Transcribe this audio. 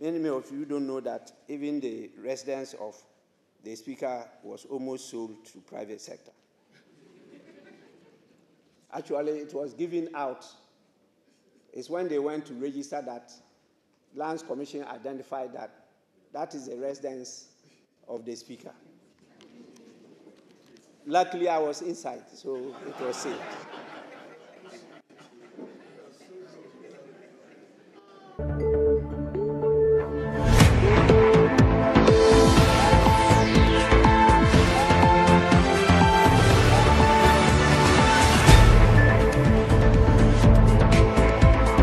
Many of you don't know that even the residence of the speaker was almost sold to private sector. Actually, it was given out. It's when they went to register that Lands Commission identified that that is the residence of the speaker. Luckily, I was inside, so it was saved.